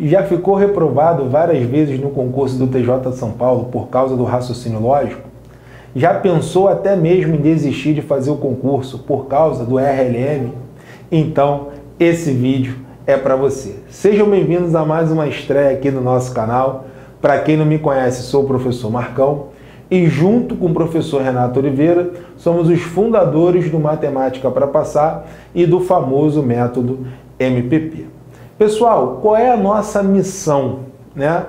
Já ficou reprovado várias vezes no concurso do TJ de São Paulo por causa do raciocínio lógico? Já pensou até mesmo em desistir de fazer o concurso por causa do RLM? Então, esse vídeo é para você. Sejam bem-vindos a mais uma estreia aqui no nosso canal. Para quem não me conhece, sou o professor Marcão e junto com o professor Renato Oliveira, somos os fundadores do Matemática para Passar e do famoso método MPP. Pessoal, qual é a nossa missão? Né?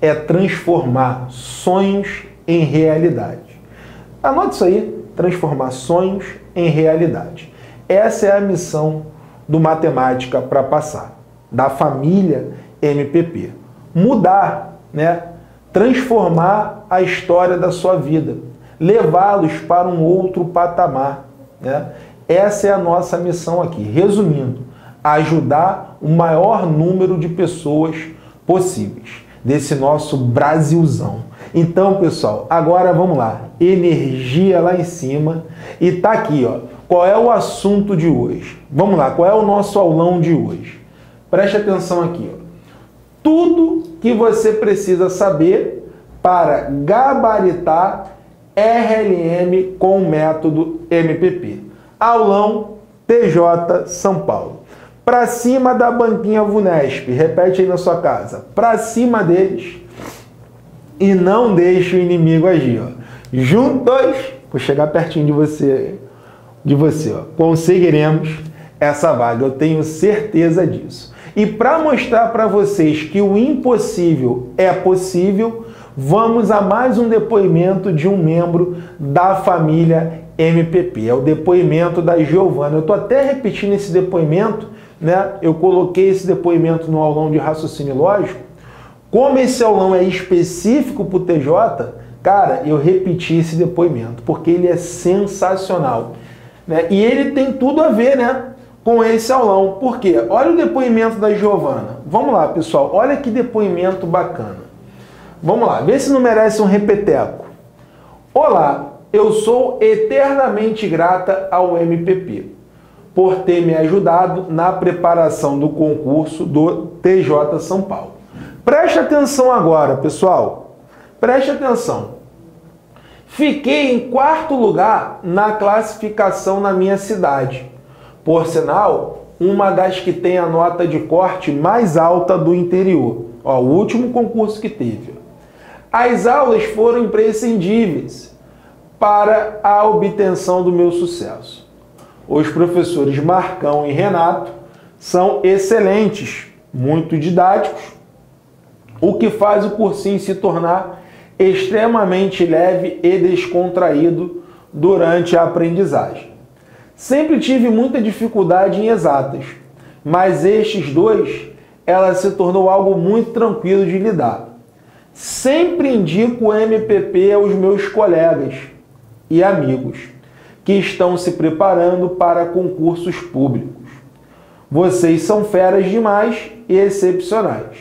É transformar sonhos em realidade. Anote isso aí, transformar sonhos em realidade. Essa é a missão do Matemática para Passar, da família MPP. Mudar, né? transformar a história da sua vida, levá-los para um outro patamar. Né? Essa é a nossa missão aqui. Resumindo, ajudar o maior número de pessoas possíveis desse nosso Brasilzão. Então, pessoal, agora vamos lá. Energia lá em cima e tá aqui, ó. Qual é o assunto de hoje? Vamos lá, qual é o nosso aulão de hoje? Preste atenção aqui, ó tudo que você precisa saber para gabaritar RLM com o método MPP. Aulão TJ São Paulo. Para cima da banquinha Vunesp, repete aí na sua casa. Para cima deles e não deixe o inimigo agir. Ó. Juntos, vou chegar pertinho de você, de você, ó. conseguiremos essa vaga. Eu tenho certeza disso. E para mostrar para vocês que o impossível é possível, vamos a mais um depoimento de um membro da família MPP. É o depoimento da Giovana. Eu estou até repetindo esse depoimento, né? Eu coloquei esse depoimento no aulão de raciocínio lógico. Como esse aulão é específico para o TJ, cara, eu repeti esse depoimento, porque ele é sensacional. Né? E ele tem tudo a ver, né? com esse aulão. Por quê? Olha o depoimento da Giovana. Vamos lá, pessoal. Olha que depoimento bacana. Vamos lá, vê se não merece um repeteco. Olá, eu sou eternamente grata ao MPP por ter me ajudado na preparação do concurso do TJ São Paulo. Preste atenção agora, pessoal. Preste atenção. Fiquei em quarto lugar na classificação na minha cidade por sinal, uma das que tem a nota de corte mais alta do interior. Ó, o último concurso que teve. As aulas foram imprescindíveis para a obtenção do meu sucesso. Os professores Marcão e Renato são excelentes, muito didáticos, o que faz o cursinho se tornar extremamente leve e descontraído durante a aprendizagem. Sempre tive muita dificuldade em exatas, mas estes dois, ela se tornou algo muito tranquilo de lidar. Sempre indico o MPP aos meus colegas e amigos que estão se preparando para concursos públicos. Vocês são feras demais e excepcionais.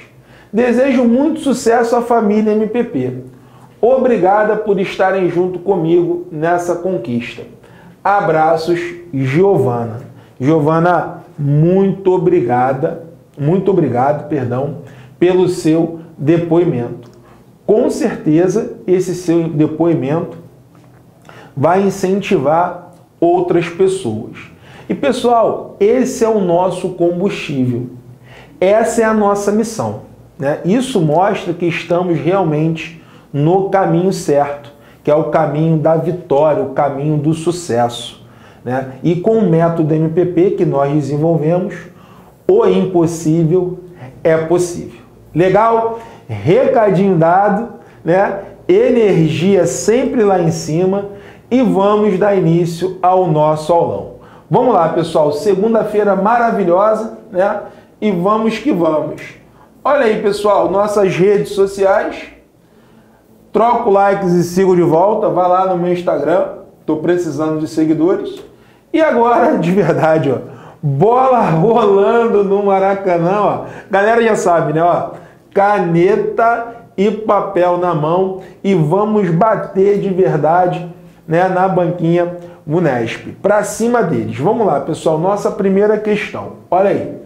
Desejo muito sucesso à família MPP. Obrigada por estarem junto comigo nessa conquista. Abraços, Giovana. Giovana, muito obrigada, muito obrigado, perdão, pelo seu depoimento. Com certeza esse seu depoimento vai incentivar outras pessoas. E pessoal, esse é o nosso combustível. Essa é a nossa missão. Né? Isso mostra que estamos realmente no caminho certo que é o caminho da vitória, o caminho do sucesso. Né? E com o método MPP que nós desenvolvemos, o impossível é possível. Legal? Recadinho dado, né? Energia sempre lá em cima e vamos dar início ao nosso aulão. Vamos lá, pessoal, segunda-feira maravilhosa, né? E vamos que vamos. Olha aí, pessoal, nossas redes sociais, troco likes e sigo de volta. Vai lá no meu Instagram, tô precisando de seguidores. E agora, de verdade, ó, bola rolando no Maracanã, ó. Galera já sabe, né, ó? Caneta e papel na mão e vamos bater de verdade, né, na banquinha Unesp. Para cima deles. Vamos lá, pessoal, nossa primeira questão. Olha aí.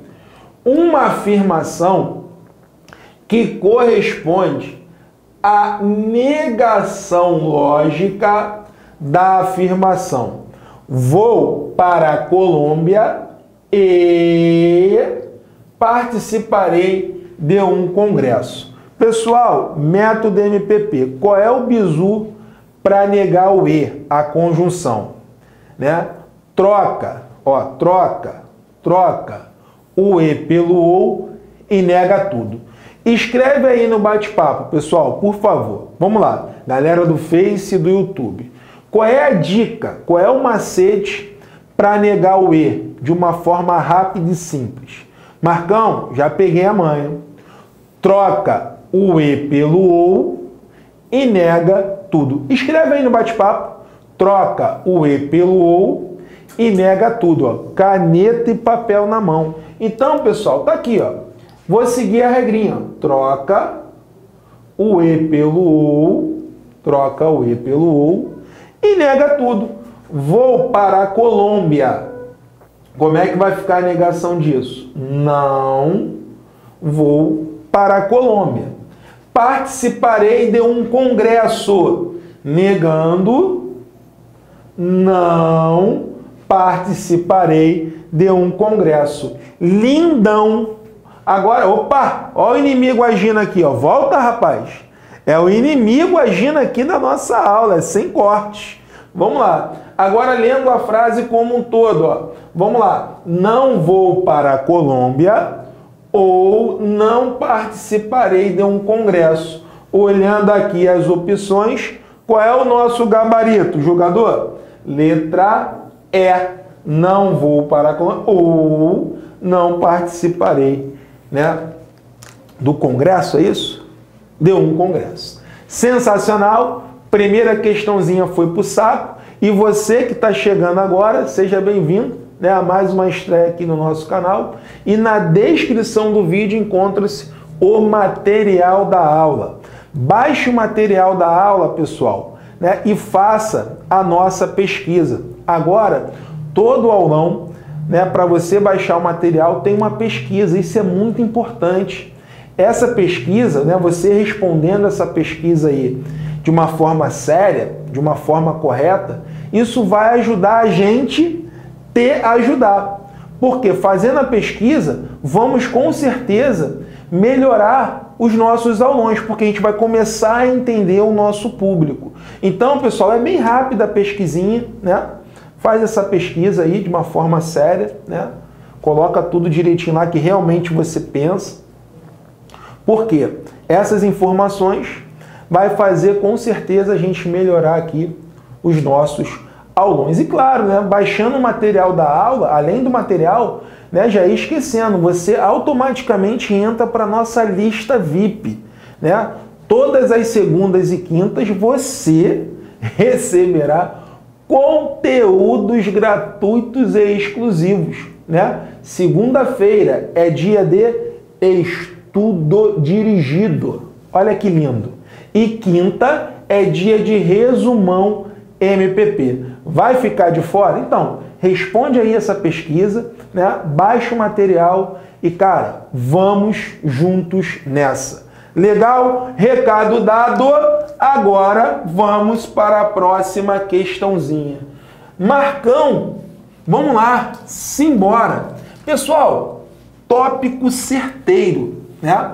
Uma afirmação que corresponde à negação lógica da afirmação. Vou para a Colômbia e participarei de um congresso. Pessoal, método MPP, qual é o bizu para negar o E, a conjunção? Né? Troca, ó, troca, troca o E pelo OU e nega tudo. Escreve aí no bate-papo, pessoal, por favor. Vamos lá, galera do Face e do YouTube. Qual é a dica? Qual é o macete para negar o E de uma forma rápida e simples? Marcão, já peguei a manha. Troca o E pelo OU e nega tudo. Escreve aí no bate-papo. Troca o E pelo OU e nega tudo. Ó. Caneta e papel na mão. Então, pessoal, tá aqui. Ó. Vou seguir a regrinha. Troca o E pelo OU. Troca o E pelo OU e nega tudo. Vou para a Colômbia. Como é que vai ficar a negação disso? Não vou para a Colômbia. Participarei de um congresso. Negando, não participarei de um congresso. Lindão. Agora, opa, ó o inimigo agindo aqui, ó. Volta, rapaz. É o inimigo agindo aqui na nossa aula, é sem cortes. Vamos lá. Agora lendo a frase como um todo, ó. Vamos lá. Não vou para a Colômbia ou não participarei de um congresso. Olhando aqui as opções, qual é o nosso gabarito, jogador? Letra E. Não vou para ou não participarei, né? Do congresso, é isso? de um congresso. Sensacional! Primeira questãozinha foi para o saco. E você que está chegando agora, seja bem-vindo né, a mais uma estreia aqui no nosso canal. E na descrição do vídeo encontra-se o material da aula. Baixe o material da aula, pessoal, né, e faça a nossa pesquisa. Agora, todo aulão, né, para você baixar o material, tem uma pesquisa. Isso é muito importante. Essa pesquisa, né, você respondendo essa pesquisa aí de uma forma séria, de uma forma correta, isso vai ajudar a gente te ajudar. Porque fazendo a pesquisa, vamos com certeza melhorar os nossos alunos, porque a gente vai começar a entender o nosso público. Então, pessoal, é bem rápida a pesquisinha, né? Faz essa pesquisa aí de uma forma séria, né? Coloca tudo direitinho lá que realmente você pensa. Porque essas informações vai fazer com certeza a gente melhorar aqui os nossos aulões. E claro, né, baixando o material da aula, além do material, né, já esquecendo, você automaticamente entra para a nossa lista VIP. Né? Todas as segundas e quintas você receberá conteúdos gratuitos e exclusivos. Né? Segunda-feira é dia de estudo tudo dirigido. Olha que lindo. E quinta é dia de resumão MPP. Vai ficar de fora? Então, responde aí essa pesquisa, né? Baixa o material e, cara, vamos juntos nessa. Legal? Recado dado. Agora vamos para a próxima questãozinha. Marcão, vamos lá, simbora. Pessoal, tópico certeiro né?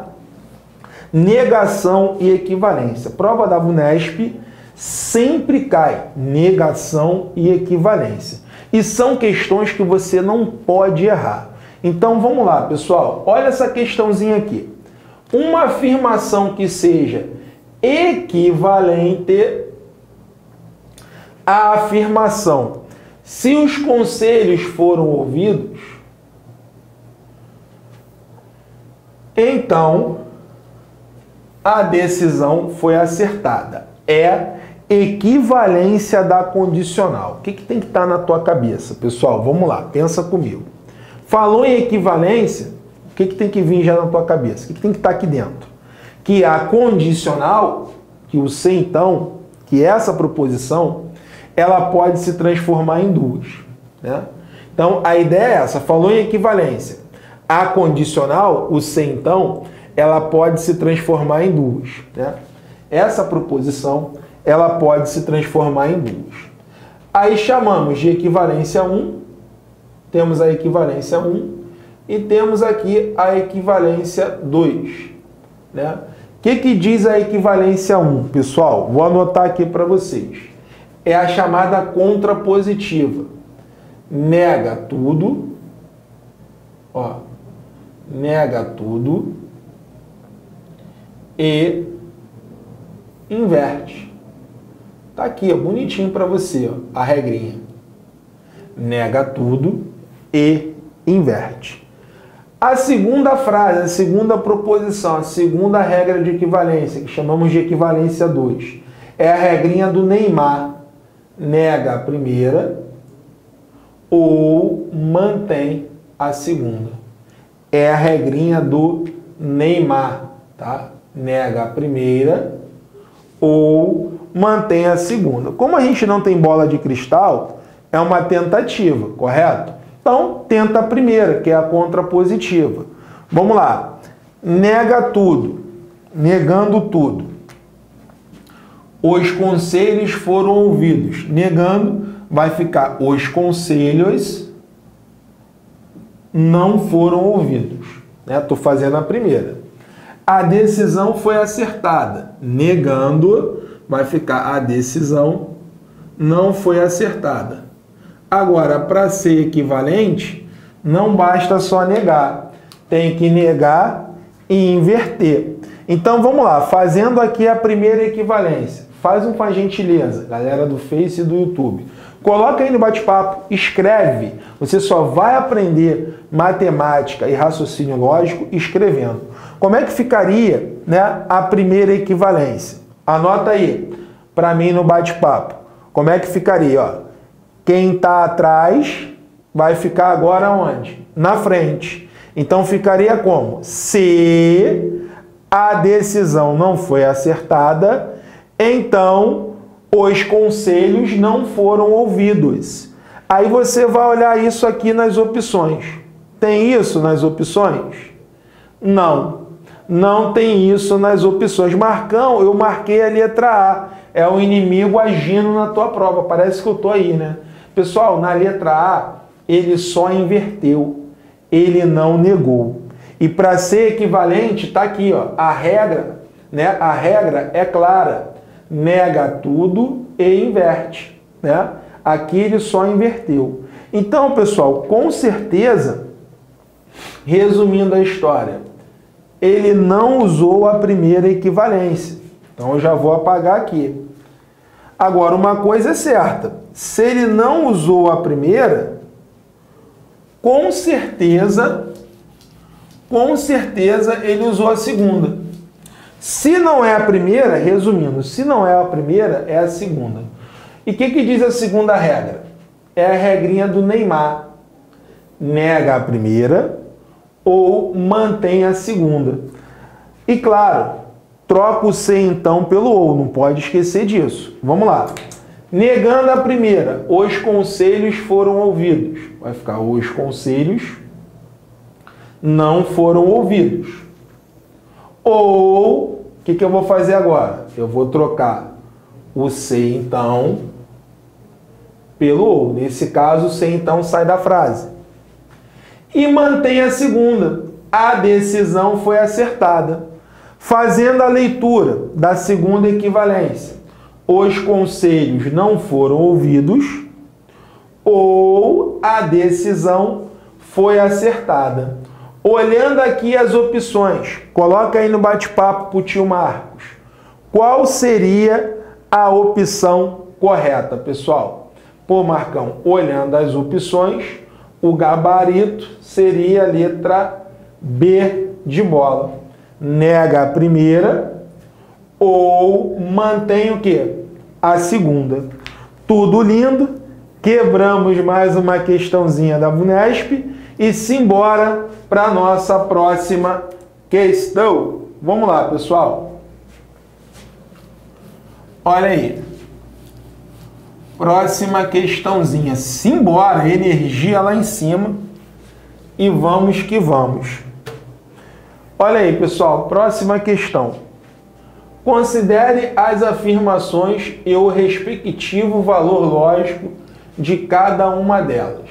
Negação e equivalência. Prova da VUNESP sempre cai negação e equivalência. E são questões que você não pode errar. Então vamos lá, pessoal. Olha essa questãozinha aqui. Uma afirmação que seja equivalente à afirmação se os conselhos foram ouvidos, Então, a decisão foi acertada. É equivalência da condicional. O que, que tem que estar tá na tua cabeça? Pessoal, vamos lá, pensa comigo. Falou em equivalência, o que, que tem que vir já na tua cabeça? O que, que tem que estar tá aqui dentro? Que a condicional, que o se então, que essa proposição, ela pode se transformar em duas. Né? Então, a ideia é essa, falou em equivalência. A condicional, o se então, ela pode se transformar em duas. Né? Essa proposição ela pode se transformar em duas. Aí chamamos de equivalência 1, temos a equivalência 1 e temos aqui a equivalência 2. Né? O que, que diz a equivalência 1, pessoal? Vou anotar aqui para vocês. É a chamada contrapositiva. Nega tudo, ó, nega tudo e inverte. Tá aqui, ó, bonitinho para você, ó, a regrinha. Nega tudo e inverte. A segunda frase, a segunda proposição, a segunda regra de equivalência, que chamamos de equivalência 2, é a regrinha do Neymar. Nega a primeira ou mantém a segunda. É a regrinha do Neymar, tá? Nega a primeira ou mantém a segunda. Como a gente não tem bola de cristal, é uma tentativa, correto? Então, tenta a primeira, que é a contrapositiva. Vamos lá. Nega tudo. Negando tudo. Os conselhos foram ouvidos. Negando, vai ficar os conselhos não foram ouvidos. Estou né? fazendo a primeira. A decisão foi acertada. Negando, vai ficar a decisão não foi acertada. Agora, para ser equivalente, não basta só negar. Tem que negar e inverter. Então vamos lá, fazendo aqui a primeira equivalência. Faz um com a gentileza, galera do Face e do YouTube. Coloca aí no bate-papo, escreve. Você só vai aprender matemática e raciocínio lógico escrevendo. Como é que ficaria né, a primeira equivalência? Anota aí para mim no bate-papo. Como é que ficaria? Ó? Quem está atrás vai ficar agora onde? Na frente. Então ficaria como? Se a decisão não foi acertada, então os conselhos não foram ouvidos. Aí você vai olhar isso aqui nas opções. Tem isso nas opções? Não. Não tem isso nas opções. Marcão, eu marquei a letra A. É o inimigo agindo na tua prova. Parece que eu tô aí, né? Pessoal, na letra A, ele só inverteu. Ele não negou. E para ser equivalente, tá aqui, ó, a regra, né? A regra é clara nega tudo e inverte. Né? Aqui ele só inverteu. Então, pessoal, com certeza, resumindo a história, ele não usou a primeira equivalência. Então eu já vou apagar aqui. Agora, uma coisa é certa: se ele não usou a primeira, com certeza, com certeza ele usou a segunda. Se não é a primeira, resumindo, se não é a primeira, é a segunda. E o que, que diz a segunda regra? É a regrinha do Neymar. Nega a primeira ou mantém a segunda. E claro, troca o C então pelo ou, não pode esquecer disso. Vamos lá. Negando a primeira, os conselhos foram ouvidos. Vai ficar os conselhos não foram ouvidos. Ou, o que, que eu vou fazer agora? Eu vou trocar o C então pelo ou. Nesse caso, o C então sai da frase. E mantém a segunda. A decisão foi acertada. Fazendo a leitura da segunda equivalência. Os conselhos não foram ouvidos ou a decisão foi acertada. Olhando aqui as opções, coloca aí no bate-papo para o tio Marcos. Qual seria a opção correta, pessoal? Pô, Marcão, olhando as opções, o gabarito seria a letra B de bola. Nega a primeira ou mantém o quê? A segunda. Tudo lindo. Quebramos mais uma questãozinha da Bunesp e simbora para nossa próxima questão. Vamos lá, pessoal. Olha aí. Próxima questãozinha. Simbora, energia lá em cima. E vamos que vamos. Olha aí, pessoal, próxima questão. Considere as afirmações e o respectivo valor lógico de cada uma delas.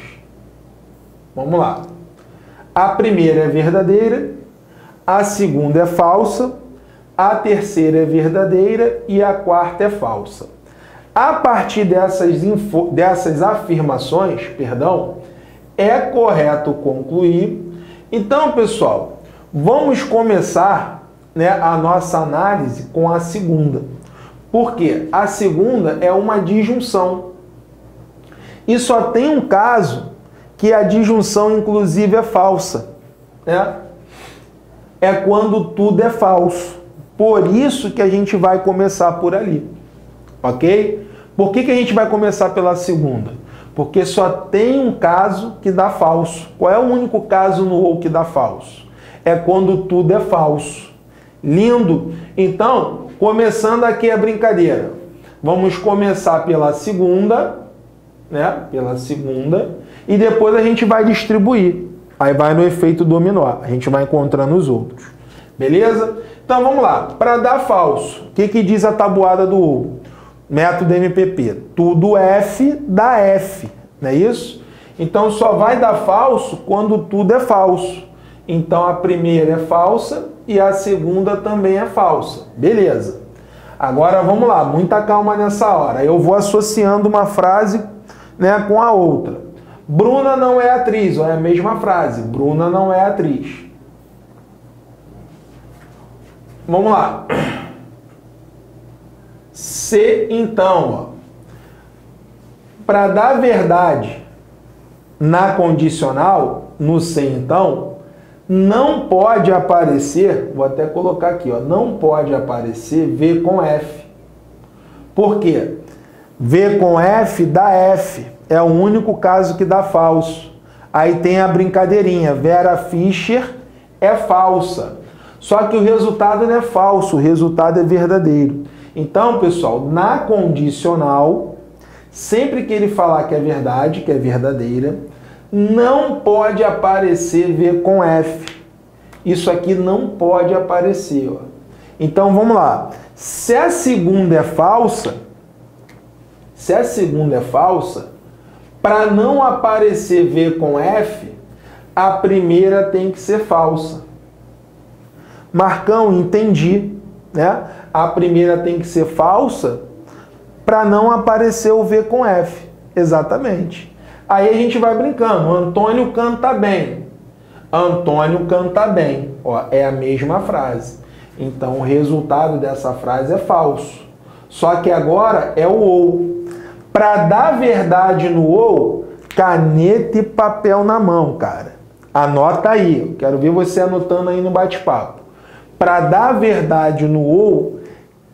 Vamos lá. A primeira é verdadeira, a segunda é falsa, a terceira é verdadeira e a quarta é falsa. A partir dessas, dessas afirmações, perdão, é correto concluir. Então, pessoal, vamos começar né, a nossa análise com a segunda. Porque a segunda é uma disjunção. E só tem um caso que a disjunção, inclusive, é falsa. Né? É quando tudo é falso. Por isso que a gente vai começar por ali. Ok? Por que, que a gente vai começar pela segunda? Porque só tem um caso que dá falso. Qual é o único caso no ou que dá falso? É quando tudo é falso. Lindo? Então, começando aqui a brincadeira. Vamos começar pela segunda, né? Pela segunda. E depois a gente vai distribuir. Aí vai no efeito dominó. A gente vai encontrando os outros. Beleza? Então vamos lá. Para dar falso, o que, que diz a tabuada do ou? Método MPP. Tudo F dá F, não é isso? Então só vai dar falso quando tudo é falso. Então a primeira é falsa e a segunda também é falsa. Beleza. Agora vamos lá, muita calma nessa hora. Eu vou associando uma frase né, com a outra. Bruna não é atriz, é a mesma frase. Bruna não é atriz. Vamos lá. Se então, para dar verdade na condicional, no se então, não pode aparecer, vou até colocar aqui, ó, não pode aparecer V com F. Por quê? V com F dá F. É o único caso que dá falso. Aí tem a brincadeirinha, Vera Fischer é falsa. Só que o resultado não é falso, o resultado é verdadeiro. Então, pessoal, na condicional, sempre que ele falar que é verdade, que é verdadeira, não pode aparecer V com F. Isso aqui não pode aparecer. Ó. Então, vamos lá. Se a segunda é falsa, se a segunda é falsa, para não aparecer V com F, a primeira tem que ser falsa. Marcão, entendi. Né? A primeira tem que ser falsa para não aparecer o V com F. Exatamente. Aí a gente vai brincando. Antônio canta bem. Antônio canta bem. Ó, é a mesma frase. Então o resultado dessa frase é falso. Só que agora é o ou. Para dar verdade no ou, caneta e papel na mão, cara. Anota aí. Quero ver você anotando aí no bate-papo. Para dar verdade no ou,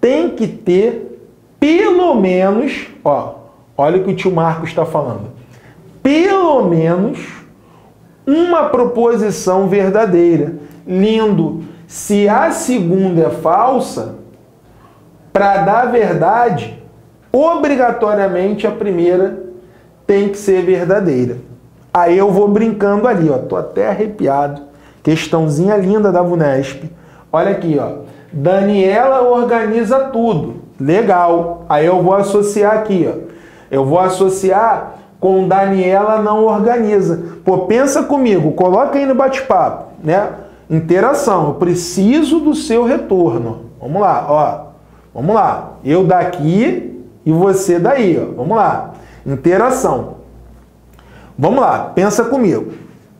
tem que ter pelo menos, ó, olha o que o tio Marcos está falando, pelo menos uma proposição verdadeira. Lindo. Se a segunda é falsa, para dar verdade, obrigatoriamente a primeira tem que ser verdadeira. Aí eu vou brincando ali, ó, tô até arrepiado. Questãozinha linda da Vunesp. Olha aqui, ó. Daniela organiza tudo. Legal. Aí eu vou associar aqui, ó. Eu vou associar com Daniela não organiza. Pô, pensa comigo, coloca aí no bate-papo, né? Interação. Eu preciso do seu retorno. Vamos lá, ó. Vamos lá. Eu daqui e você daí, ó. Vamos lá. Interação. Vamos lá, pensa comigo.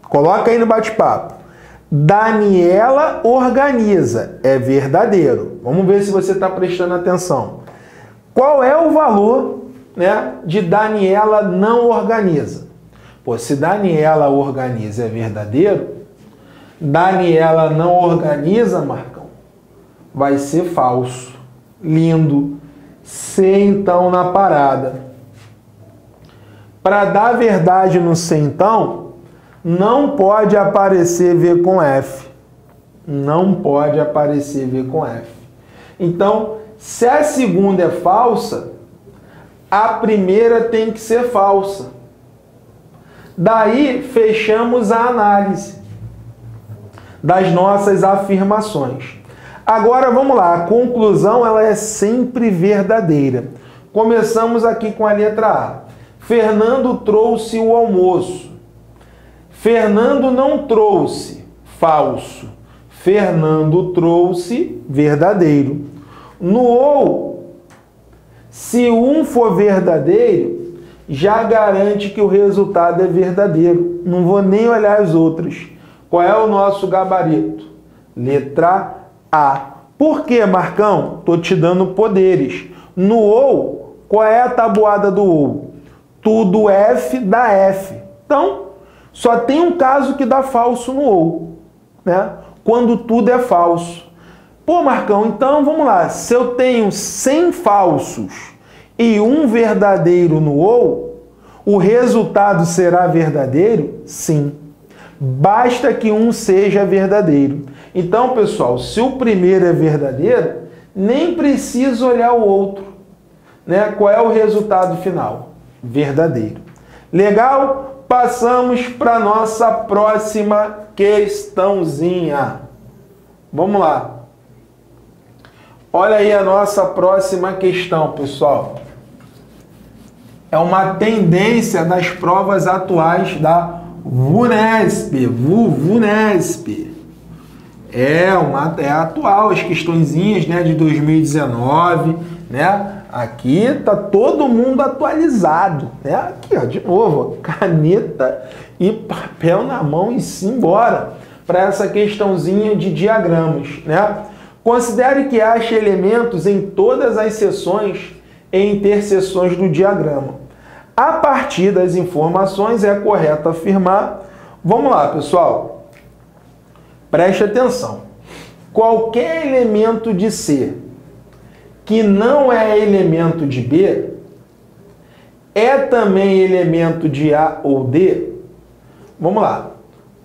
Coloca aí no bate-papo. Daniela organiza. É verdadeiro. Vamos ver se você está prestando atenção. Qual é o valor né, de Daniela não organiza? Pô, se Daniela organiza é verdadeiro, Daniela não organiza, Marcão, vai ser falso. Lindo. C então na parada. Para dar verdade no C então, não pode aparecer V com F. Não pode aparecer V com F. Então, se a segunda é falsa, a primeira tem que ser falsa. Daí fechamos a análise. das nossas afirmações. Agora vamos lá, a conclusão ela é sempre verdadeira. Começamos aqui com a letra A. Fernando trouxe o almoço. Fernando não trouxe, falso. Fernando trouxe, verdadeiro. No ou, se um for verdadeiro, já garante que o resultado é verdadeiro. Não vou nem olhar as outras. Qual é o nosso gabarito? Letra A. Por que, Marcão? Estou te dando poderes. No ou, qual é a tabuada do ou? Tudo F dá F. Então, só tem um caso que dá falso no ou, né? Quando tudo é falso. Pô, Marcão, então vamos lá. Se eu tenho 100 falsos e um verdadeiro no ou, o resultado será verdadeiro? Sim. Basta que um seja verdadeiro. Então, pessoal, se o primeiro é verdadeiro, nem precisa olhar o outro. Né? Qual é o resultado final? Verdadeiro. Legal? Passamos para nossa próxima questãozinha. Vamos lá. Olha aí a nossa próxima questão, pessoal é uma tendência das provas atuais da VUNESP, VUNESP. É uma é atual as questõezinhas, né, de 2019, né? Aqui tá todo mundo atualizado, né? Aqui, ó, de novo, caneta e papel na mão e simbora para essa questãozinha de diagramas, né? Considere que acha elementos em todas as seções e interseções do diagrama. A partir das informações é correto afirmar. Vamos lá, pessoal. Preste atenção. Qualquer elemento de C que não é elemento de B é também elemento de A ou D. Vamos lá.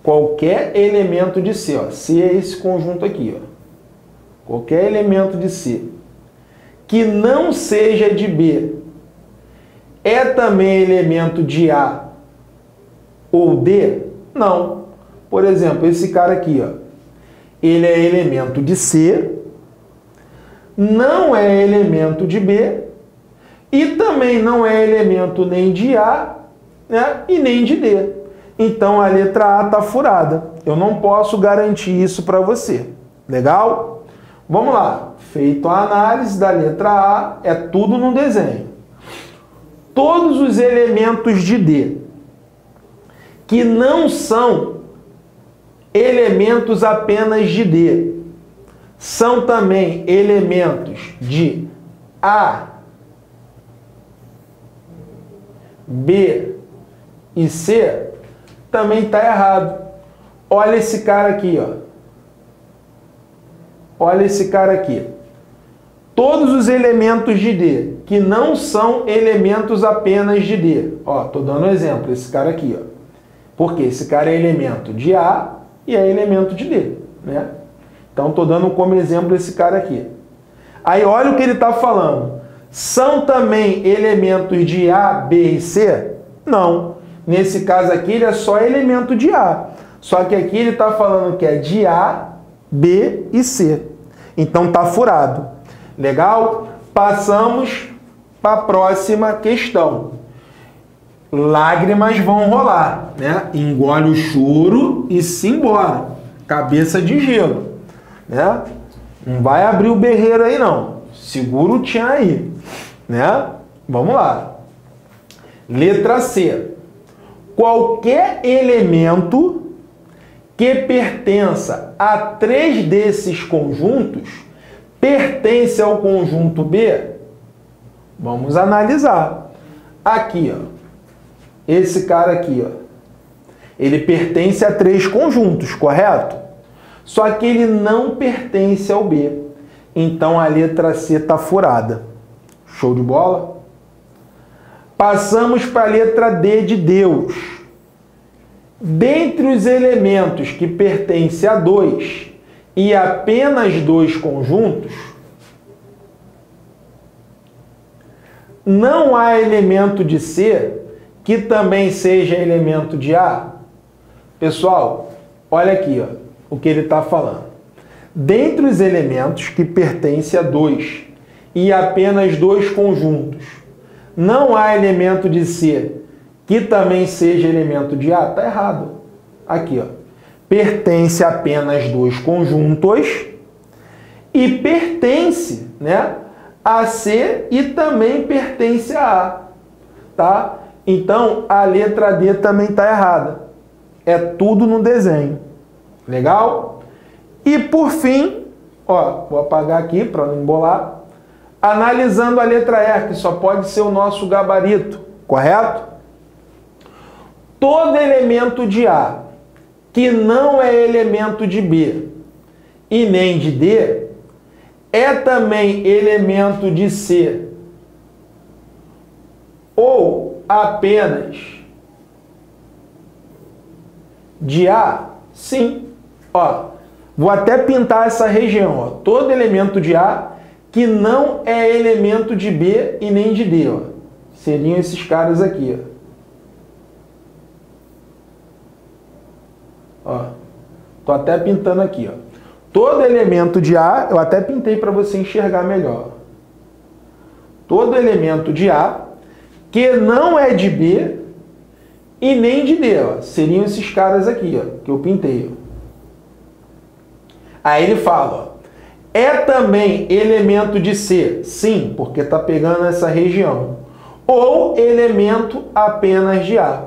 Qualquer elemento de C, ó. C é esse conjunto aqui, ó. Qualquer elemento de C que não seja de B é também elemento de A ou D? Não. Por exemplo, esse cara aqui, ó, ele é elemento de C, não é elemento de B e também não é elemento nem de A né, e nem de D. Então a letra A está furada. Eu não posso garantir isso para você. Legal? Vamos lá. Feito a análise da letra A, é tudo no desenho. Todos os elementos de D que não são elementos apenas de D, são também elementos de A, B e C, também está errado. Olha esse cara aqui, ó. Olha esse cara aqui todos os elementos de D, que não são elementos apenas de D. Ó, tô dando um exemplo, esse cara aqui, ó. Porque esse cara é elemento de A e é elemento de D, né? Então tô dando como exemplo esse cara aqui. Aí olha o que ele está falando. São também elementos de A, B e C? Não. Nesse caso aqui ele é só elemento de A. Só que aqui ele está falando que é de A, B e C. Então tá furado. Legal? Passamos para a próxima questão. Lágrimas vão rolar, né? Engole o choro e se embora. Cabeça de gelo, né? Não vai abrir o berreiro aí não. Segura o tchan aí, né? Vamos lá. Letra C. Qualquer elemento que pertença a três desses conjuntos pertence ao conjunto B? Vamos analisar. Aqui, ó. Esse cara aqui, ó. Ele pertence a três conjuntos, correto? Só que ele não pertence ao B. Então a letra C está furada. Show de bola? Passamos para a letra D de Deus. Dentre os elementos que pertencem a 2, e apenas dois conjuntos, não há elemento de C que também seja elemento de A. Pessoal, olha aqui, ó. O que ele está falando. Dentre os elementos que pertencem a dois e apenas dois conjuntos, não há elemento de C que também seja elemento de A? Está errado. Aqui, ó. Pertence apenas dois conjuntos e pertence, né, a C e também pertence a A, tá? Então, a letra D também está errada. É tudo no desenho. Legal? E por fim, ó, vou apagar aqui para não embolar. Analisando a letra E, que só pode ser o nosso gabarito, correto? Todo elemento de A que não é elemento de B e nem de D é também elemento de C ou apenas de A? Sim. Ó, vou até pintar essa região. Ó. Todo elemento de A que não é elemento de B e nem de D. Ó. Seriam esses caras aqui. Ó. Ó. Tô até pintando aqui. Ó. Todo elemento de A, eu até pintei para você enxergar melhor. Todo elemento de A que não é de B e nem de D, ó. seriam esses caras aqui, ó, que eu pintei. Ó. Aí ele fala, é também elemento de C? Sim, porque está pegando essa região. Ou elemento apenas de A.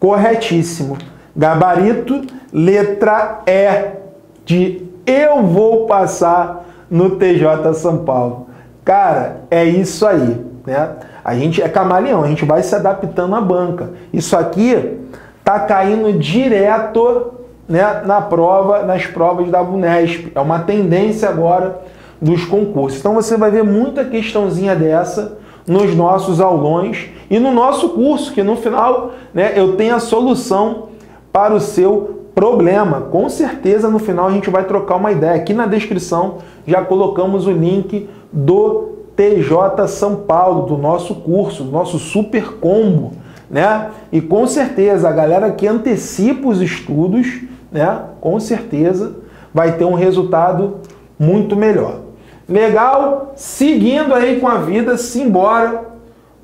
Corretíssimo. Gabarito, letra E de eu vou passar no TJ São Paulo. Cara, é isso aí, né? A gente é camaleão, a gente vai se adaptando à banca. Isso aqui tá caindo direto né, na prova, nas provas da Bunesp. É uma tendência agora dos concursos. Então você vai ver muita questãozinha dessa nos nossos aulões e no nosso curso, que no final né, eu tenho a solução para o seu problema. Com certeza no final a gente vai trocar uma ideia. Aqui na descrição já colocamos o link do TJ São Paulo, do nosso curso, do nosso super combo, né? E com certeza a galera que antecipa os estudos, né? Com certeza vai ter um resultado muito melhor. Legal? Seguindo aí com a vida, simbora.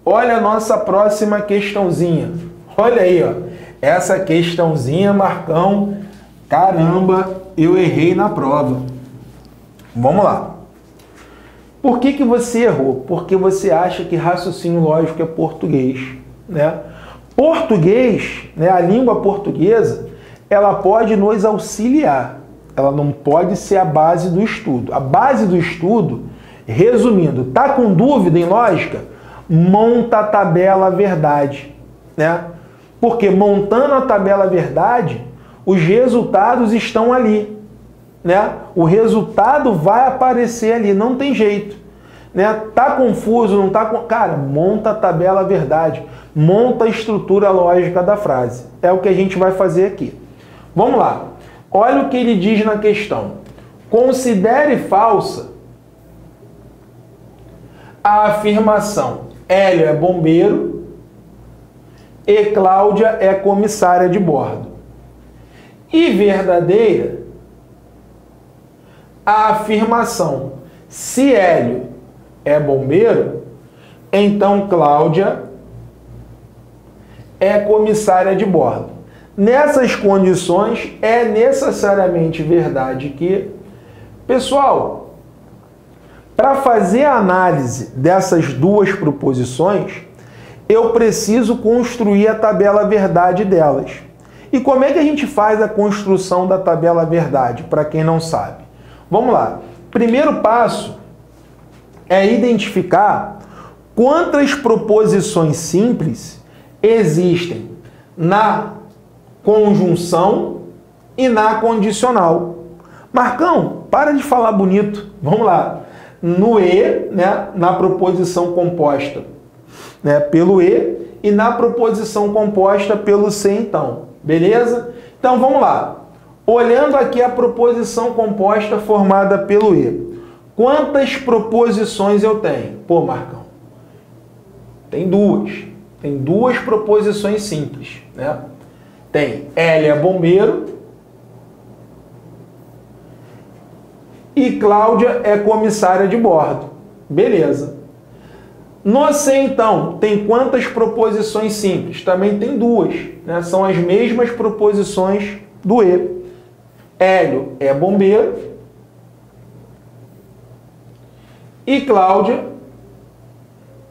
Olha a nossa próxima questãozinha. Olha aí, ó. Essa questãozinha, Marcão, caramba, eu errei na prova. Vamos lá. Por que, que você errou? Porque você acha que raciocínio lógico é português. Né? Português, né, a língua portuguesa, ela pode nos auxiliar. Ela não pode ser a base do estudo. A base do estudo, resumindo, tá com dúvida em lógica? Monta a tabela verdade. Né? Porque montando a tabela verdade, os resultados estão ali né? O resultado vai aparecer ali, não tem jeito. Né? Tá confuso, não tá com... Cara, monta a tabela verdade, monta a estrutura lógica da frase. É o que a gente vai fazer aqui. Vamos lá. Olha o que ele diz na questão. Considere falsa a afirmação Hélio é bombeiro e Cláudia é comissária de bordo. E verdadeira a afirmação: se Hélio é bombeiro, então Cláudia é comissária de bordo. Nessas condições, é necessariamente verdade que, pessoal, para fazer a análise dessas duas proposições, eu preciso construir a tabela verdade delas. E como é que a gente faz a construção da tabela verdade, para quem não sabe? Vamos lá. Primeiro passo é identificar quantas proposições simples existem na conjunção e na condicional. Marcão, para de falar bonito. Vamos lá. No E, né, na proposição composta né, pelo E e na proposição composta pelo C, então. Beleza? Então vamos lá. Olhando aqui a proposição composta formada pelo E. Quantas proposições eu tenho? Pô, Marcão, tem duas. Tem duas proposições simples. Né? Tem L é bombeiro e Cláudia é comissária de bordo. Beleza. No C, então, tem quantas proposições simples? Também tem duas. Né? São as mesmas proposições do E. Hélio é bombeiro e Cláudia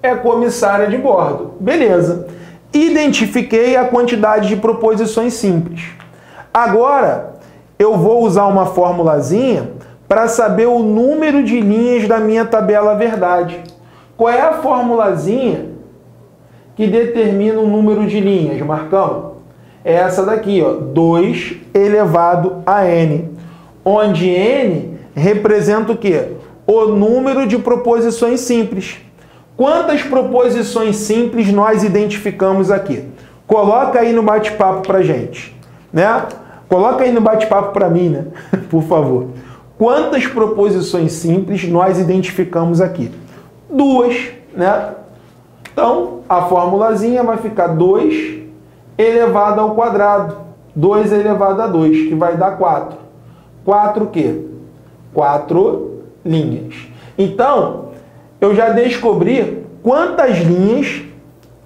é comissária de bordo. Beleza. Identifiquei a quantidade de proposições simples. Agora, eu vou usar uma formulazinha para saber o número de linhas da minha tabela verdade. Qual é a formulazinha que determina o número de linhas, Marcão? É essa daqui, ó, 2 elevado a n, onde n representa o quê? O número de proposições simples. Quantas proposições simples nós identificamos aqui? Coloca aí no bate-papo pra gente, né? Coloca aí no bate-papo para mim, né? Por favor. Quantas proposições simples nós identificamos aqui? Duas, né? Então, a formulazinha vai ficar 2 elevado ao quadrado. 2 elevado a 2, que vai dar 4. 4 o quê? 4 linhas. Então, eu já descobri quantas linhas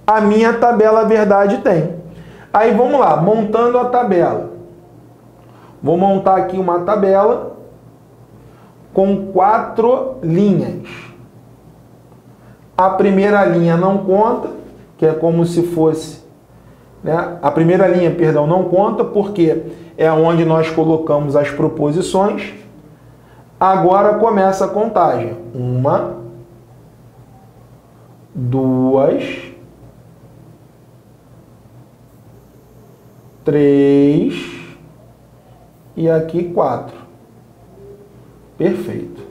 a minha tabela verdade tem. Aí vamos lá, montando a tabela. Vou montar aqui uma tabela com quatro linhas. A primeira linha não conta, que é como se fosse. Né? A primeira linha, perdão, não conta, porque é onde nós colocamos as proposições. Agora começa a contagem. Uma, duas, três e aqui quatro. Perfeito.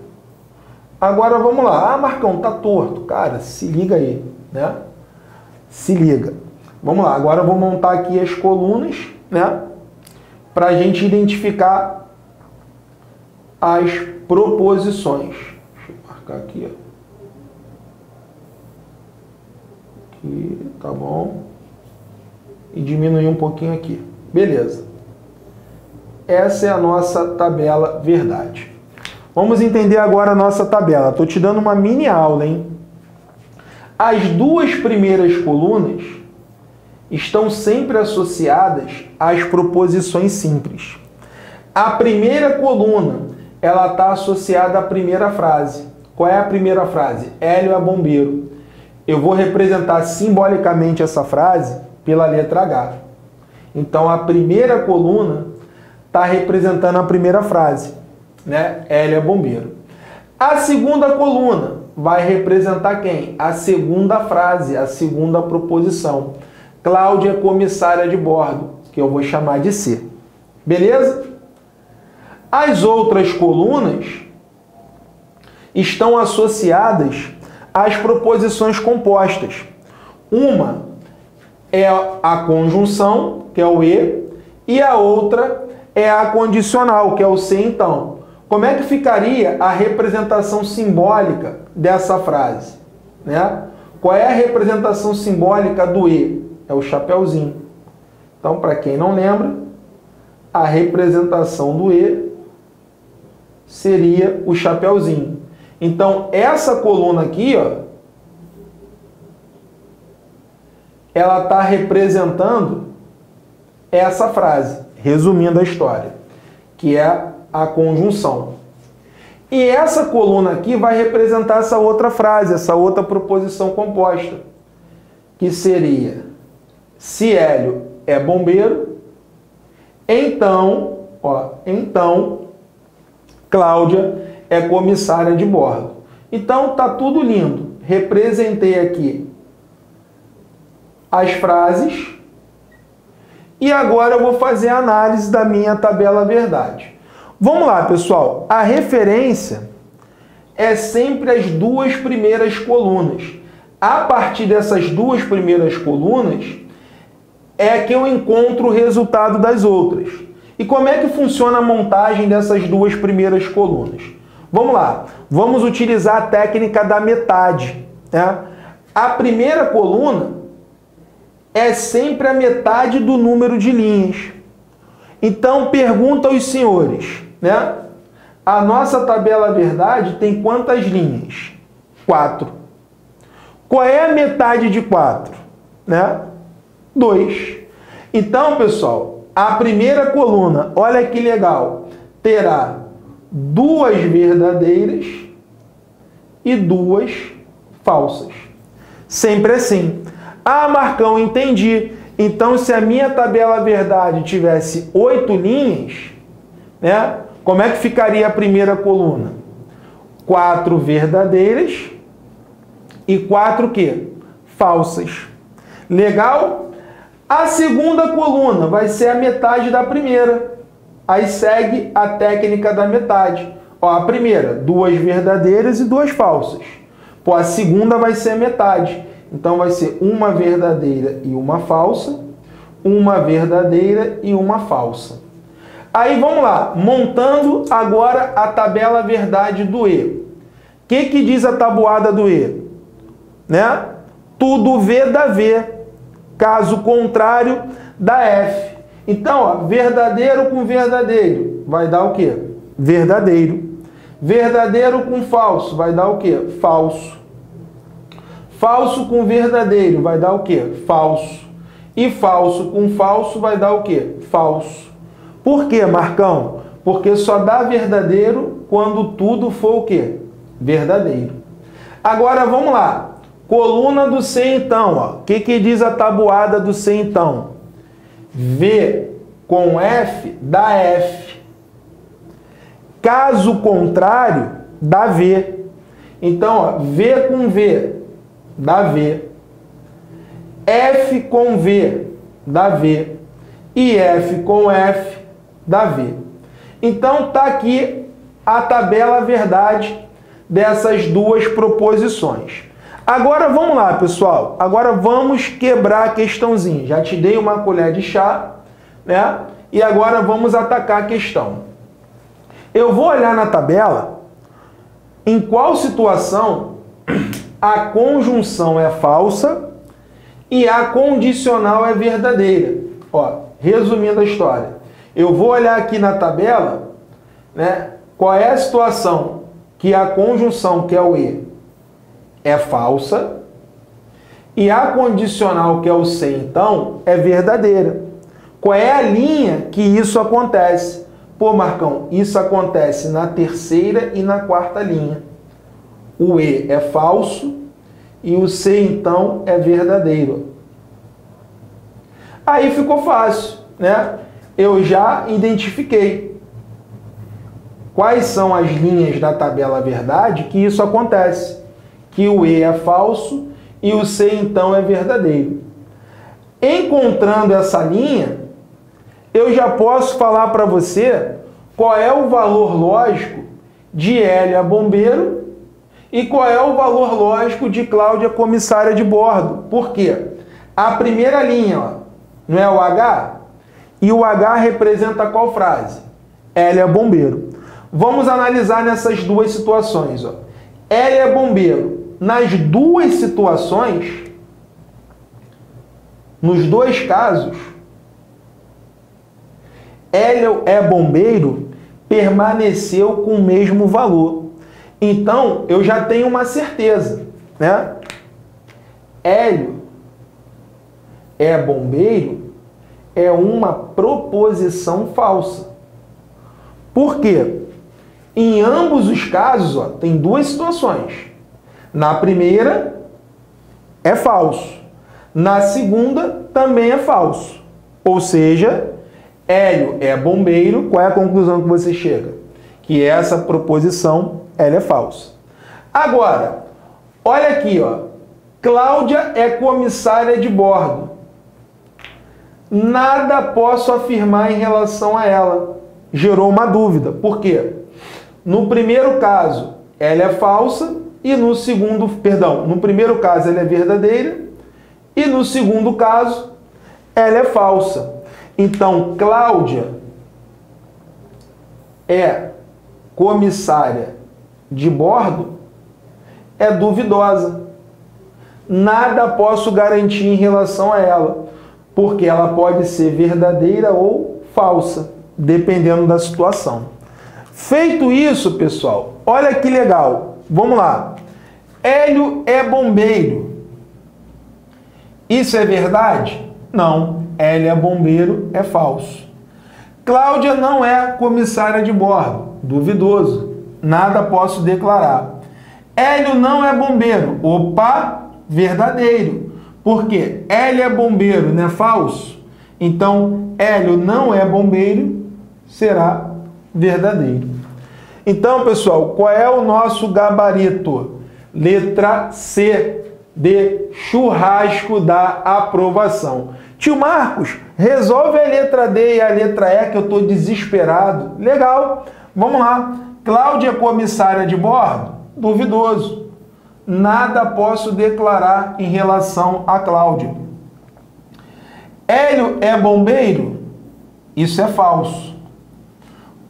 Agora vamos lá. Ah, Marcão, tá torto. Cara, se liga aí, né? Se liga. Vamos lá. Agora eu vou montar aqui as colunas, né? Para a gente identificar as proposições. Deixa eu marcar aqui, ó. Aqui, tá bom. E diminuir um pouquinho aqui. Beleza. Essa é a nossa tabela verdade. Vamos entender agora a nossa tabela. Estou te dando uma mini aula, hein? As duas primeiras colunas estão sempre associadas às proposições simples. A primeira coluna, ela está associada à primeira frase. Qual é a primeira frase? Hélio é bombeiro. Eu vou representar simbolicamente essa frase pela letra H. Então, a primeira coluna está representando a primeira frase né? Hélio é bombeiro. A segunda coluna vai representar quem? A segunda frase, a segunda proposição. Cláudia é comissária de bordo, que eu vou chamar de C. Beleza? As outras colunas estão associadas às proposições compostas. Uma é a conjunção, que é o E, e a outra é a condicional, que é o C então. Como é que ficaria a representação simbólica dessa frase? Né? Qual é a representação simbólica do E? É o chapeuzinho. Então, para quem não lembra, a representação do E seria o chapeuzinho. Então, essa coluna aqui, ó, ela está representando essa frase, resumindo a história, que é a conjunção. E essa coluna aqui vai representar essa outra frase, essa outra proposição composta, que seria: se Hélio é bombeiro, então, ó, então Cláudia é comissária de bordo. Então tá tudo lindo. Representei aqui as frases e agora eu vou fazer a análise da minha tabela verdade. Vamos lá, pessoal. A referência é sempre as duas primeiras colunas. A partir dessas duas primeiras colunas é que eu encontro o resultado das outras. E como é que funciona a montagem dessas duas primeiras colunas? Vamos lá. Vamos utilizar a técnica da metade. Né? A primeira coluna é sempre a metade do número de linhas. Então, pergunta aos senhores, né? A nossa tabela verdade tem quantas linhas? 4. Qual é a metade de 4? Né? 2. Então, pessoal, a primeira coluna, olha que legal, terá duas verdadeiras e duas falsas. Sempre assim. Ah, Marcão, entendi. Então, se a minha tabela verdade tivesse oito linhas, né? Como é que ficaria a primeira coluna? Quatro verdadeiras e quatro que? Falsas. Legal? A segunda coluna vai ser a metade da primeira. Aí segue a técnica da metade. Ó, a primeira, duas verdadeiras e duas falsas. Pô, a segunda vai ser metade. Então vai ser uma verdadeira e uma falsa, uma verdadeira e uma falsa. Aí vamos lá, montando agora a tabela verdade do E. O que, que diz a tabuada do E? Né? Tudo V dá V, caso contrário dá F. Então, ó, verdadeiro com verdadeiro vai dar o quê? Verdadeiro. Verdadeiro com falso vai dar o quê? Falso. Falso com verdadeiro vai dar o quê? Falso. E falso com falso vai dar o quê? Falso. Por quê, Marcão? Porque só dá verdadeiro quando tudo for o quê? Verdadeiro. Agora vamos lá. Coluna do C então, o que, que diz a tabuada do C então? V com F dá F. Caso contrário, dá V. Então, ó, V com V dá V. F com V dá V. E F com F dá V. Então, tá aqui a tabela verdade dessas duas proposições. Agora vamos lá, pessoal. Agora vamos quebrar a questãozinha. Já te dei uma colher de chá, né? E agora vamos atacar a questão. Eu vou olhar na tabela em qual situação a conjunção é falsa e a condicional é verdadeira. Ó, resumindo a história. Eu vou olhar aqui na tabela, né? Qual é a situação que a conjunção, que é o E, é falsa e a condicional, que é o C, então, é verdadeira. Qual é a linha que isso acontece? Pô, Marcão, isso acontece na terceira e na quarta linha. O E é falso e o C, então, é verdadeiro. Aí ficou fácil, né? Eu já identifiquei quais são as linhas da tabela verdade que isso acontece que o E é falso e o C então é verdadeiro. Encontrando essa linha, eu já posso falar para você qual é o valor lógico de Hélia bombeiro e qual é o valor lógico de Cláudia comissária de bordo. Por quê? A primeira linha, ó, não é o H? E o H representa qual frase? Hélia bombeiro. Vamos analisar nessas duas situações. Ó. Hélia bombeiro nas duas situações, nos dois casos, Hélio é bombeiro permaneceu com o mesmo valor. Então, eu já tenho uma certeza, né? Hélio é bombeiro é uma proposição falsa. Por quê? Em ambos os casos, ó, tem duas situações. Na primeira, é falso. Na segunda, também é falso. Ou seja, Hélio é bombeiro. Qual é a conclusão que você chega? Que essa proposição ela é falsa. Agora, olha aqui, ó. Cláudia é comissária de bordo. Nada posso afirmar em relação a ela. Gerou uma dúvida. Por quê? No primeiro caso, ela é falsa e no segundo, perdão, no primeiro caso ela é verdadeira e no segundo caso ela é falsa. Então, Cláudia é comissária de bordo é duvidosa. Nada posso garantir em relação a ela, porque ela pode ser verdadeira ou falsa, dependendo da situação. Feito isso, pessoal, olha que legal. Vamos lá. Hélio é bombeiro. Isso é verdade? Não. Hélio é bombeiro é falso. Cláudia não é comissária de bordo. Duvidoso. Nada posso declarar. Hélio não é bombeiro. Opa, verdadeiro. Porque Hélio é bombeiro, não é falso? Então, Hélio não é bombeiro, será verdadeiro. Então, pessoal, qual é o nosso gabarito? Letra C de churrasco da aprovação. Tio Marcos, resolve a letra D e a letra E que eu estou desesperado. Legal, vamos lá. Cláudia, comissária de bordo? Duvidoso. Nada posso declarar em relação a Cláudia. Hélio é bombeiro? Isso é falso.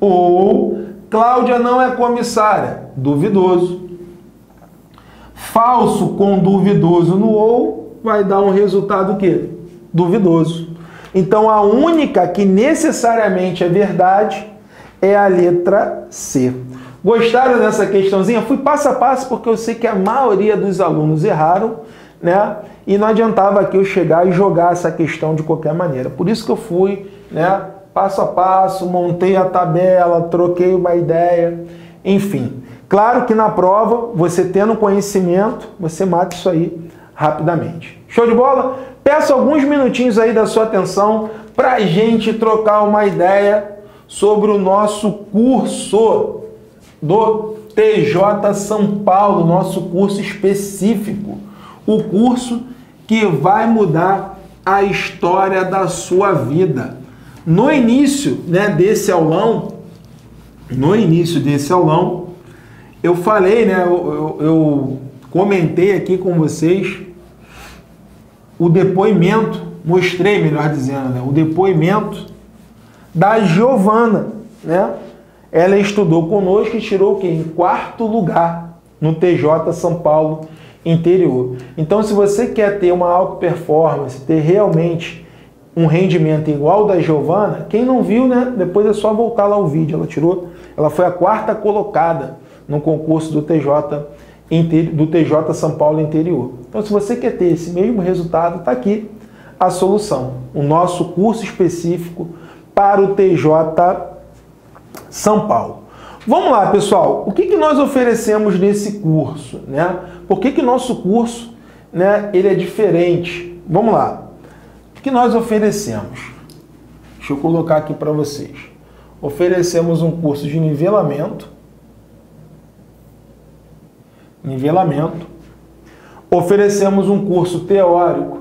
Ou Cláudia não é comissária? Duvidoso. Falso com duvidoso no ou vai dar um resultado o quê? Duvidoso. Então a única que necessariamente é verdade é a letra C. Gostaram dessa questãozinha? Fui passo a passo porque eu sei que a maioria dos alunos erraram, né? E não adiantava aqui eu chegar e jogar essa questão de qualquer maneira. Por isso que eu fui, né? Passo a passo, montei a tabela, troquei uma ideia, enfim. Claro que na prova, você tendo conhecimento, você mata isso aí rapidamente. Show de bola? Peço alguns minutinhos aí da sua atenção para a gente trocar uma ideia sobre o nosso curso do TJ São Paulo, nosso curso específico, o curso que vai mudar a história da sua vida. No início né, desse aulão, no início desse aulão, eu falei, né, eu, eu, eu comentei aqui com vocês o depoimento, mostrei, melhor dizendo, né, o depoimento da Giovana, né? Ela estudou conosco e tirou o quê? Em quarto lugar no TJ São Paulo interior. Então, se você quer ter uma alta performance, ter realmente um rendimento igual da Giovana, quem não viu, né? Depois é só voltar lá o vídeo. Ela tirou, ela foi a quarta colocada no concurso do TJ do TJ São Paulo interior. Então, se você quer ter esse mesmo resultado, está aqui a solução. O nosso curso específico para o TJ São Paulo. Vamos lá, pessoal. O que, que nós oferecemos nesse curso? Né? Por que, que nosso curso né, ele é diferente? Vamos lá. Que nós oferecemos? Deixa eu colocar aqui para vocês. Oferecemos um curso de nivelamento. Nivelamento. Oferecemos um curso teórico.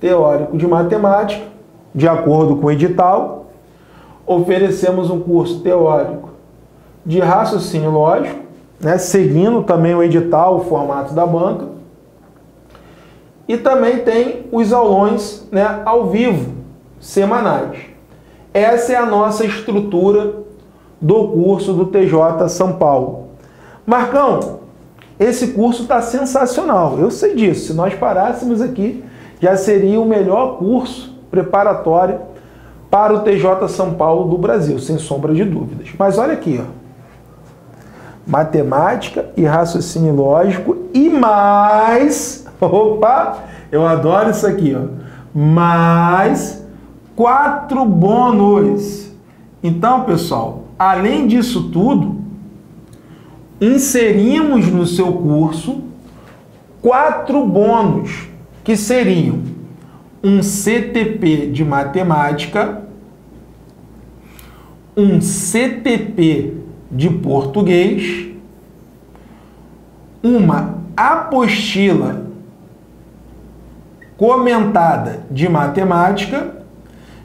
Teórico de matemática, de acordo com o edital oferecemos um curso teórico de raciocínio lógico, né, seguindo também o edital, o formato da banca. E também tem os aulões né, ao vivo, semanais. Essa é a nossa estrutura do curso do TJ São Paulo. Marcão, esse curso está sensacional, eu sei disso. Se nós parássemos aqui, já seria o melhor curso preparatório para o TJ São Paulo do Brasil, sem sombra de dúvidas. Mas olha aqui, ó. Matemática e raciocínio lógico e mais, opa, eu adoro isso aqui, ó. Mais quatro bônus. Então, pessoal, além disso tudo, inserimos no seu curso quatro bônus que seriam um CTP de matemática, um CTP de português, uma apostila comentada de matemática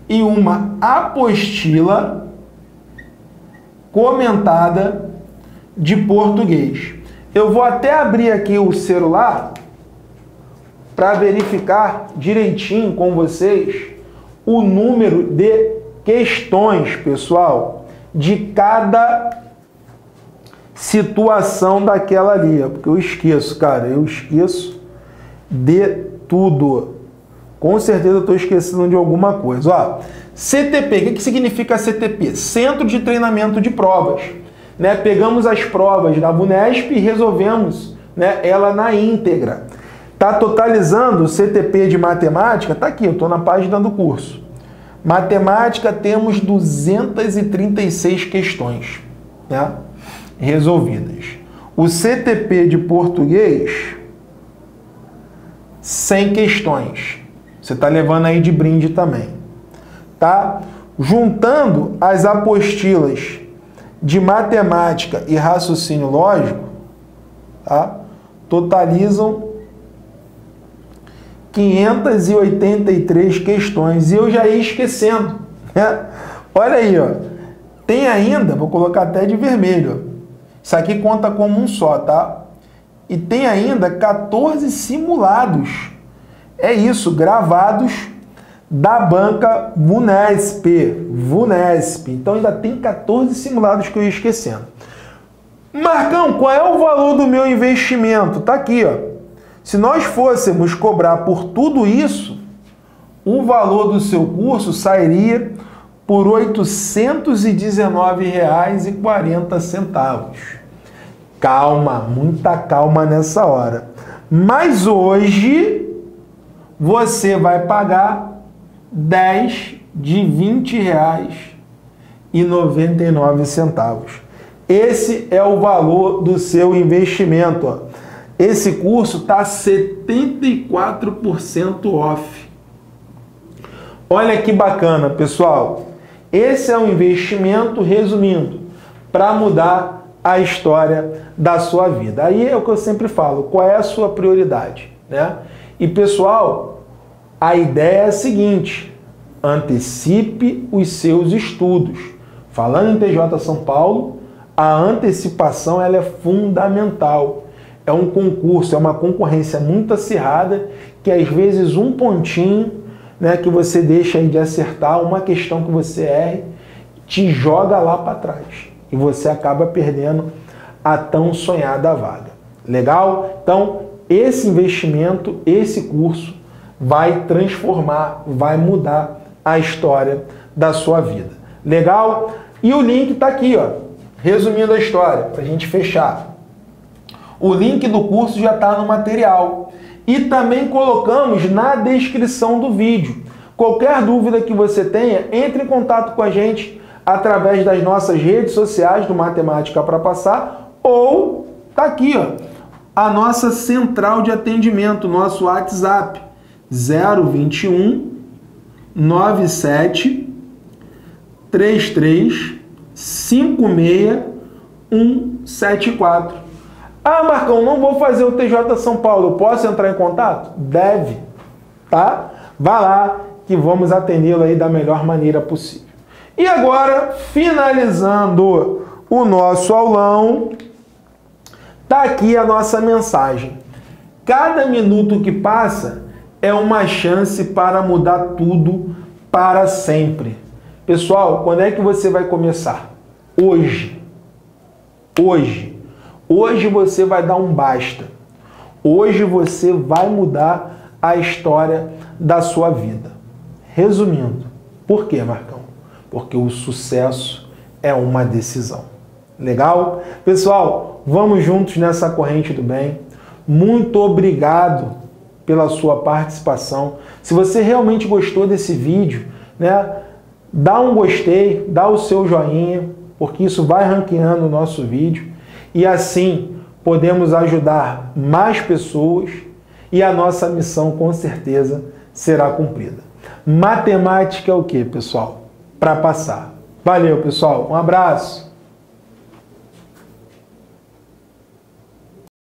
e uma apostila comentada de português. Eu vou até abrir aqui o celular para verificar direitinho com vocês o número de questões, pessoal, de cada situação daquela ali, porque eu esqueço, cara, eu esqueço de tudo. Com certeza estou esquecendo de alguma coisa. Ó, CTP, o que, que significa CTP? Centro de Treinamento de Provas. Né? Pegamos as provas da Bunesp e resolvemos né, ela na íntegra. Está totalizando o CTP de matemática? Está aqui, eu estou na página do curso. Matemática temos 236 questões né, resolvidas. O CTP de português, 100 questões. Você está levando aí de brinde também. Tá? Juntando as apostilas de matemática e raciocínio lógico, tá? totalizam 583 questões. E eu já ia esquecendo. Né? Olha aí, ó. Tem ainda, vou colocar até de vermelho. Isso aqui conta como um só, tá? E tem ainda 14 simulados. É isso, gravados da banca Vunesp. Vunesp. Então ainda tem 14 simulados que eu ia esquecendo. Marcão, qual é o valor do meu investimento? Tá aqui, ó. Se nós fôssemos cobrar por tudo isso, o valor do seu curso sairia por R$ 819,40. Calma, muita calma nessa hora. Mas hoje você vai pagar 10 de 20 reais e 99 centavos. Esse é o valor do seu investimento. Esse curso está 74% off. Olha que bacana, pessoal. Esse é um investimento, resumindo, para mudar a história da sua vida. Aí é o que eu sempre falo, qual é a sua prioridade, né? E pessoal, a ideia é a seguinte: antecipe os seus estudos. Falando em TJ São Paulo, a antecipação ela é fundamental. É um concurso, é uma concorrência muito acirrada que às vezes um pontinho né, que você deixa de acertar, uma questão que você erre, te joga lá para trás. E você acaba perdendo a tão sonhada vaga. Legal? Então, esse investimento, esse curso vai transformar, vai mudar a história da sua vida. Legal? E o link está aqui, ó. Resumindo a história, para a gente fechar. O link do curso já está no material e também colocamos na descrição do vídeo. Qualquer dúvida que você tenha, entre em contato com a gente através das nossas redes sociais do Matemática para Passar ou tá aqui, ó, a nossa central de atendimento, nosso WhatsApp 021 97 33 56 174. Ah, Marcão, não vou fazer o TJ São Paulo. Posso entrar em contato? Deve, tá? Vá lá que vamos atendê-lo aí da melhor maneira possível. E agora, finalizando o nosso aulão, tá aqui a nossa mensagem. Cada minuto que passa é uma chance para mudar tudo para sempre. Pessoal, quando é que você vai começar? Hoje. Hoje. Hoje você vai dar um basta. Hoje você vai mudar a história da sua vida. Resumindo, por que, Marcão? Porque o sucesso é uma decisão. Legal? Pessoal, vamos juntos nessa corrente do bem. Muito obrigado pela sua participação. Se você realmente gostou desse vídeo, né, dá um gostei, dá o seu joinha, porque isso vai ranqueando o nosso vídeo e assim podemos ajudar mais pessoas e a nossa missão com certeza será cumprida. Matemática é o que, pessoal? Para passar. Valeu, pessoal. Um abraço.